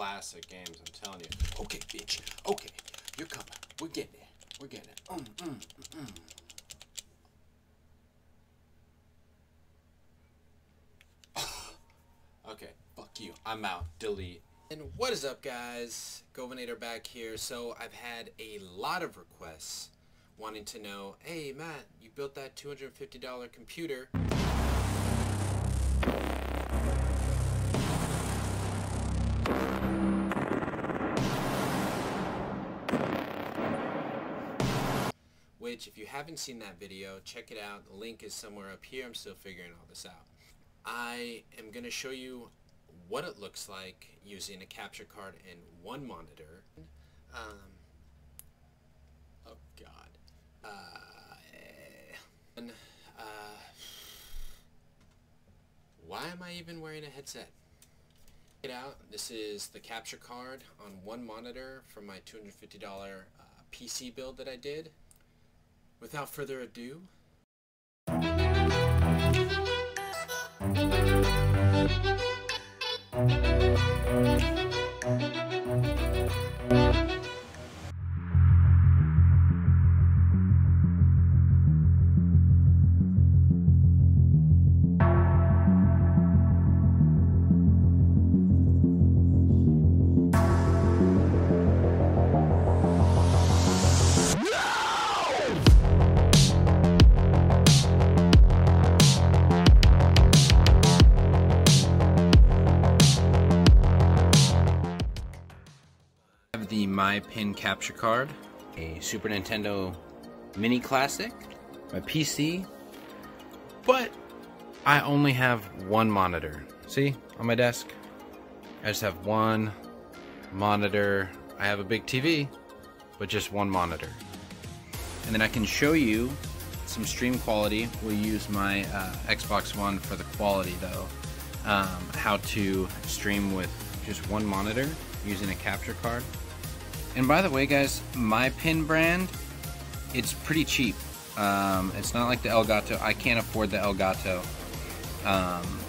classic games. I'm telling you. Okay, bitch. Okay, you're coming. We're getting it. We're getting it. Mm, mm, mm, mm. Okay, fuck you. I'm out. Delete. And what is up guys? Govinator back here. So I've had a lot of requests wanting to know, hey Matt, you built that $250 computer. Which if you haven't seen that video, check it out. The link is somewhere up here. I'm still figuring all this out. I am going to show you what it looks like using a capture card and one monitor. Um, oh God. Uh, and, uh, why am I even wearing a headset? Check it out. This is the capture card on one monitor from my $250 uh, PC build that I did. Without further ado, My pin capture card, a Super Nintendo Mini Classic, my PC, but I only have one monitor. See, on my desk, I just have one monitor. I have a big TV, but just one monitor. And then I can show you some stream quality. We'll use my uh, Xbox One for the quality though. Um, how to stream with just one monitor using a capture card. And by the way, guys, my pin brand, it's pretty cheap. Um, it's not like the Elgato. I can't afford the Elgato. Um,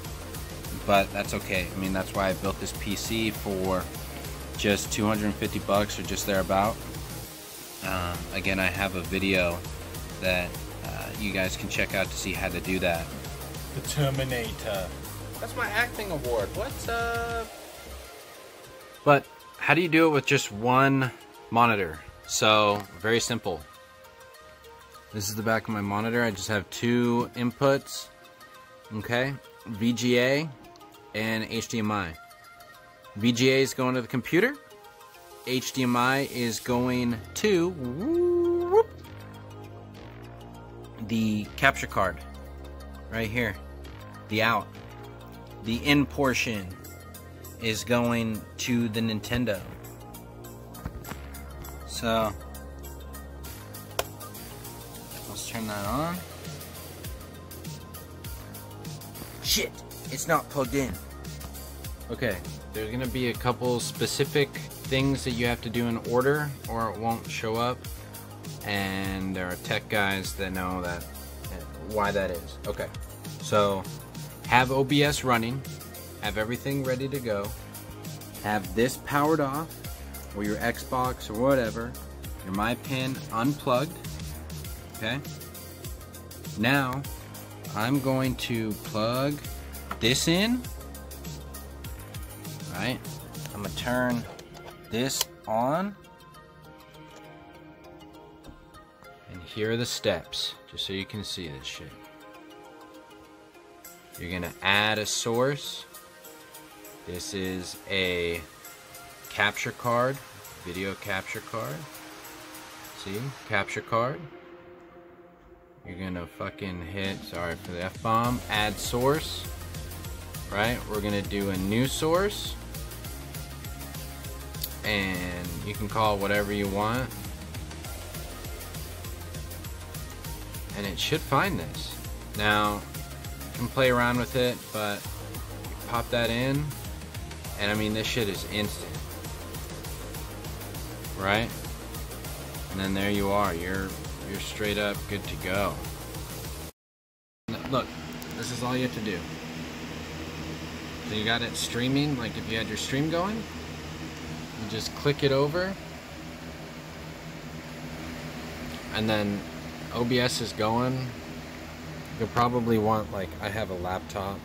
but that's okay. I mean, that's why I built this PC for just 250 bucks or just thereabout. Um, again, I have a video that uh, you guys can check out to see how to do that. The Terminator. That's my acting award. What's up? But how do you do it with just one monitor? So, very simple. This is the back of my monitor. I just have two inputs. Okay? VGA and HDMI. VGA is going to the computer. HDMI is going to whoop, the capture card right here. The out. The in portion is going to the Nintendo. So let's turn that on. Shit, it's not plugged in. Okay, there's gonna be a couple specific things that you have to do in order or it won't show up. And there are tech guys that know that why that is. Okay. So have OBS running have everything ready to go, have this powered off, or your Xbox or whatever, your My Pin unplugged, okay? Now, I'm going to plug this in, right? I'm gonna turn this on, and here are the steps, just so you can see this shit. You're gonna add a source, this is a capture card, video capture card. See, capture card. You're gonna fucking hit, sorry for the F-bomb, add source. Right, we're gonna do a new source. And you can call whatever you want. And it should find this. Now, you can play around with it, but pop that in, and I mean, this shit is instant. Right? And then there you are. You're you're straight up good to go. Look, this is all you have to do. So you got it streaming, like if you had your stream going, you just click it over. And then OBS is going. You'll probably want, like, I have a laptop.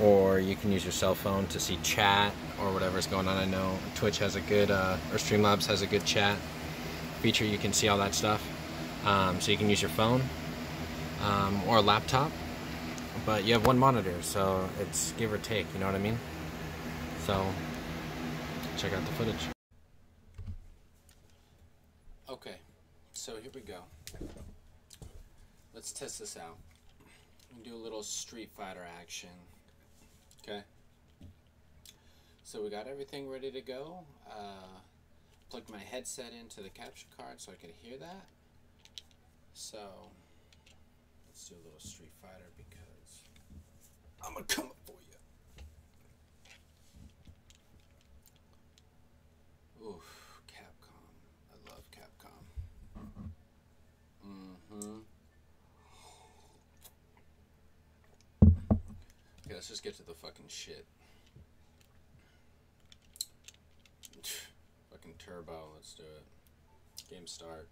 Or you can use your cell phone to see chat or whatever's going on. I know Twitch has a good, uh, or Streamlabs has a good chat feature. You can see all that stuff. Um, so you can use your phone um, or a laptop. But you have one monitor, so it's give or take, you know what I mean? So, check out the footage. Okay, so here we go. Let's test this out. Do a little Street Fighter action. Okay. So we got everything ready to go. Uh, plugged my headset into the capture card so I could hear that. So let's do a little Street Fighter because I'm gonna come up for you. Let's just get to the fucking shit. fucking turbo, let's do it. Game start.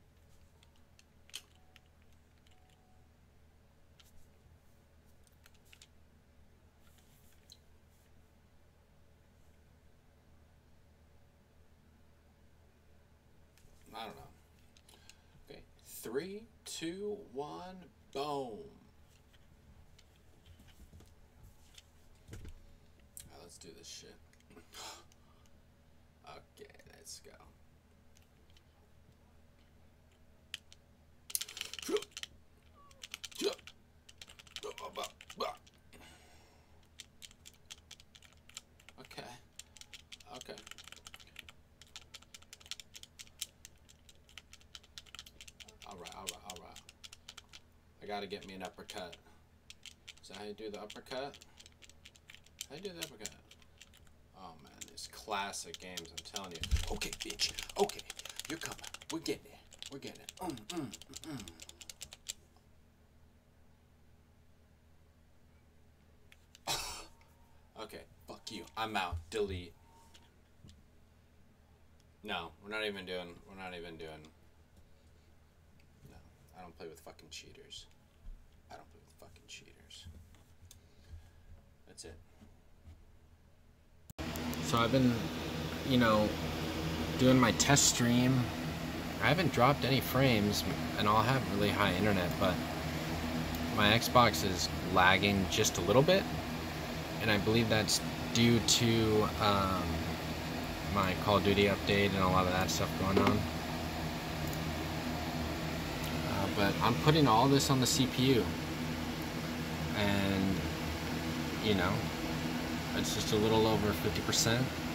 I don't know. Okay, three, two, one, boom. Alright, let's do this shit. okay, let's go. Okay. Okay. Alright, alright, alright. I gotta get me an uppercut. So how you do the uppercut? How you do the uppercut? Oh man, these classic games, I'm telling you. Okay, bitch. Okay, you're coming. We're getting it. We're getting it. Mm, mm, mm, mm. Okay, fuck you. I'm out. Delete. No, we're not even doing. We're not even doing. No, I don't play with fucking cheaters. I don't play with fucking cheaters. That's it. So I've been, you know, doing my test stream. I haven't dropped any frames, and I'll have really high internet, but my Xbox is lagging just a little bit, and I believe that's due to um, my Call of Duty update and a lot of that stuff going on. Uh, but I'm putting all this on the CPU, and you know, it's just a little over 50%.